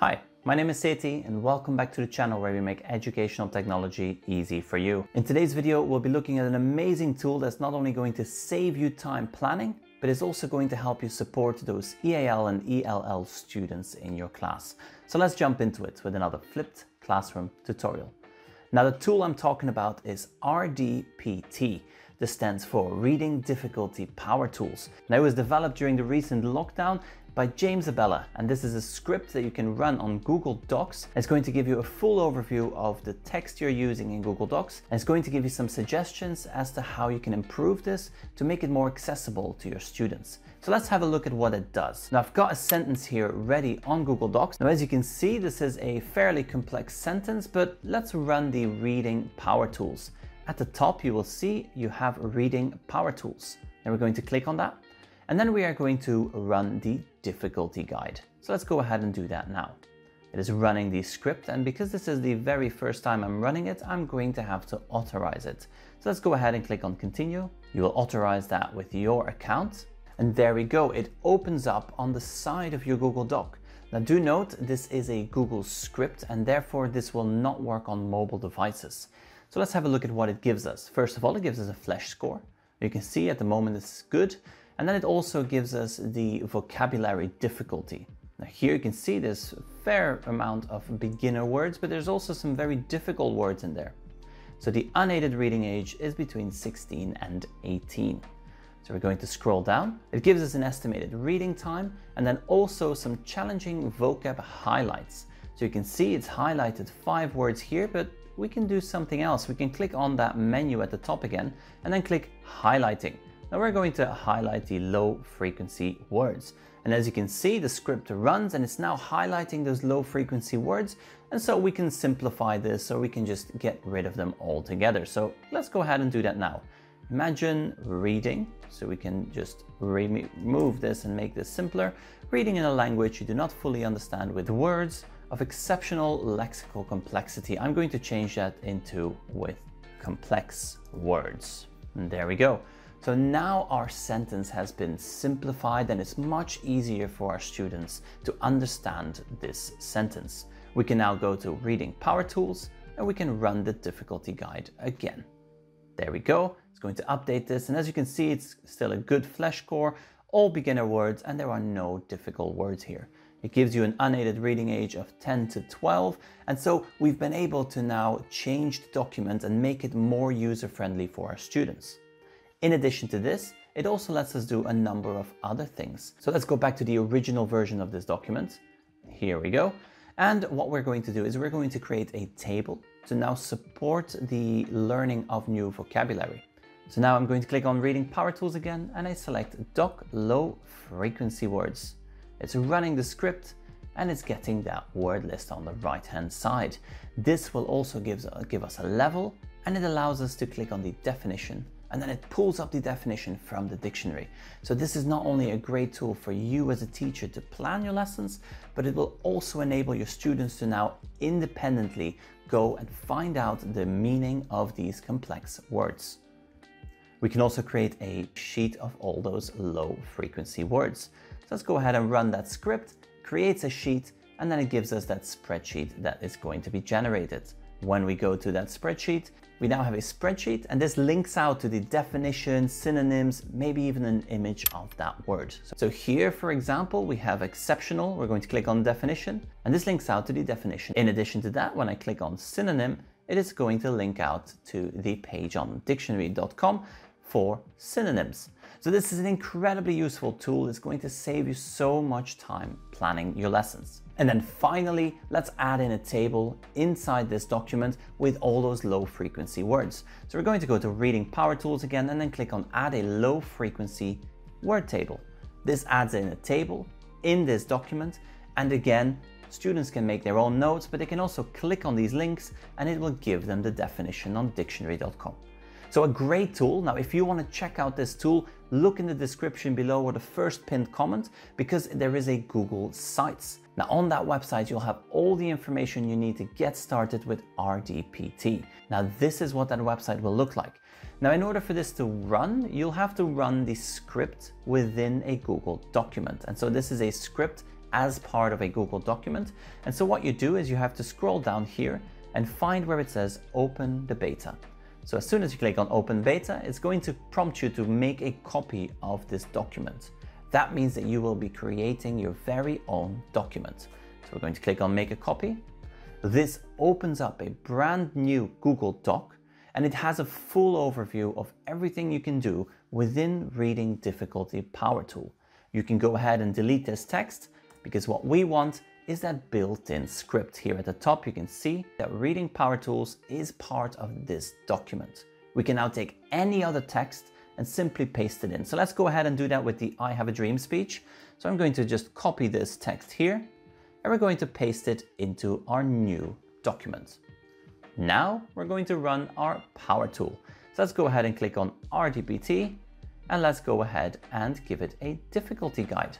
Hi, my name is Seti and welcome back to the channel where we make educational technology easy for you. In today's video, we'll be looking at an amazing tool that's not only going to save you time planning, but is also going to help you support those EAL and ELL students in your class. So let's jump into it with another flipped classroom tutorial. Now the tool I'm talking about is RDPT. This stands for Reading Difficulty Power Tools. Now it was developed during the recent lockdown by James Abela. And this is a script that you can run on Google Docs. It's going to give you a full overview of the text you're using in Google Docs. And it's going to give you some suggestions as to how you can improve this to make it more accessible to your students. So let's have a look at what it does. Now I've got a sentence here ready on Google Docs. Now as you can see, this is a fairly complex sentence, but let's run the reading power tools. At the top, you will see you have reading power tools. And we're going to click on that. And then we are going to run the difficulty guide. So let's go ahead and do that now. It is running the script and because this is the very first time I'm running it, I'm going to have to authorize it. So let's go ahead and click on continue. You will authorize that with your account. And there we go. It opens up on the side of your Google Doc. Now do note, this is a Google script and therefore this will not work on mobile devices. So let's have a look at what it gives us. First of all, it gives us a Flesch score. You can see at the moment it's good. And then it also gives us the vocabulary difficulty. Now here you can see there's a fair amount of beginner words, but there's also some very difficult words in there. So the unaided reading age is between 16 and 18. So we're going to scroll down. It gives us an estimated reading time and then also some challenging vocab highlights. So you can see it's highlighted five words here, but we can do something else. We can click on that menu at the top again and then click highlighting. Now we're going to highlight the low frequency words. And as you can see, the script runs and it's now highlighting those low frequency words. And so we can simplify this so we can just get rid of them altogether. So let's go ahead and do that now. Imagine reading, so we can just remove this and make this simpler. Reading in a language you do not fully understand with words of exceptional lexical complexity. I'm going to change that into with complex words. And there we go. So now our sentence has been simplified and it's much easier for our students to understand this sentence. We can now go to reading power tools and we can run the difficulty guide again. There we go. It's going to update this. And as you can see, it's still a good Flesch score, all beginner words, and there are no difficult words here. It gives you an unaided reading age of 10 to 12. And so we've been able to now change the document and make it more user-friendly for our students. In addition to this, it also lets us do a number of other things. So let's go back to the original version of this document. Here we go. And what we're going to do is we're going to create a table to now support the learning of new vocabulary. So now I'm going to click on reading power tools again and I select doc low frequency words. It's running the script and it's getting that word list on the right hand side. This will also give, give us a level and it allows us to click on the definition and then it pulls up the definition from the dictionary. So this is not only a great tool for you as a teacher to plan your lessons, but it will also enable your students to now independently go and find out the meaning of these complex words. We can also create a sheet of all those low frequency words. So let's go ahead and run that script, creates a sheet, and then it gives us that spreadsheet that is going to be generated. When we go to that spreadsheet, we now have a spreadsheet and this links out to the definition, synonyms, maybe even an image of that word. So here, for example, we have exceptional. We're going to click on definition and this links out to the definition. In addition to that, when I click on synonym, it is going to link out to the page on dictionary.com for synonyms. So this is an incredibly useful tool. It's going to save you so much time planning your lessons. And then finally, let's add in a table inside this document with all those low frequency words. So we're going to go to reading power tools again and then click on add a low frequency word table. This adds in a table in this document. And again, students can make their own notes, but they can also click on these links and it will give them the definition on dictionary.com. So a great tool. Now, if you want to check out this tool, look in the description below or the first pinned comment because there is a Google Sites. Now on that website, you'll have all the information you need to get started with RDPT. Now this is what that website will look like. Now in order for this to run, you'll have to run the script within a Google document. And so this is a script as part of a Google document. And so what you do is you have to scroll down here and find where it says open the beta. So as soon as you click on open beta, it's going to prompt you to make a copy of this document. That means that you will be creating your very own document. So we're going to click on make a copy. This opens up a brand new Google Doc and it has a full overview of everything you can do within Reading Difficulty Power Tool. You can go ahead and delete this text because what we want is that built-in script. Here at the top, you can see that Reading Power Tools is part of this document. We can now take any other text and simply paste it in. So let's go ahead and do that with the I have a dream speech. So I'm going to just copy this text here and we're going to paste it into our new document. Now we're going to run our power tool. So let's go ahead and click on RDPT and let's go ahead and give it a difficulty guide.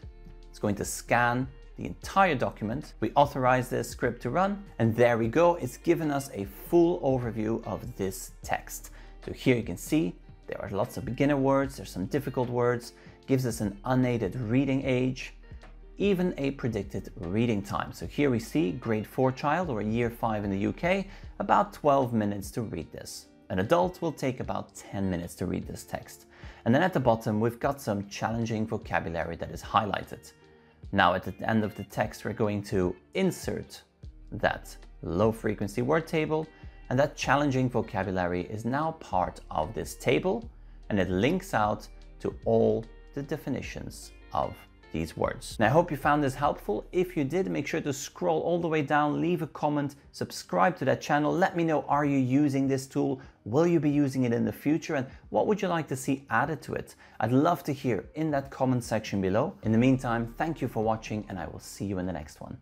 It's going to scan the entire document. We authorize this script to run and there we go. It's given us a full overview of this text. So here you can see there are lots of beginner words, there's some difficult words, gives us an unaided reading age, even a predicted reading time. So here we see grade 4 child or year 5 in the UK, about 12 minutes to read this. An adult will take about 10 minutes to read this text. And then at the bottom, we've got some challenging vocabulary that is highlighted. Now at the end of the text, we're going to insert that low frequency word table and that challenging vocabulary is now part of this table and it links out to all the definitions of these words. Now, I hope you found this helpful. If you did, make sure to scroll all the way down, leave a comment, subscribe to that channel. Let me know, are you using this tool? Will you be using it in the future? And what would you like to see added to it? I'd love to hear in that comment section below. In the meantime, thank you for watching and I will see you in the next one.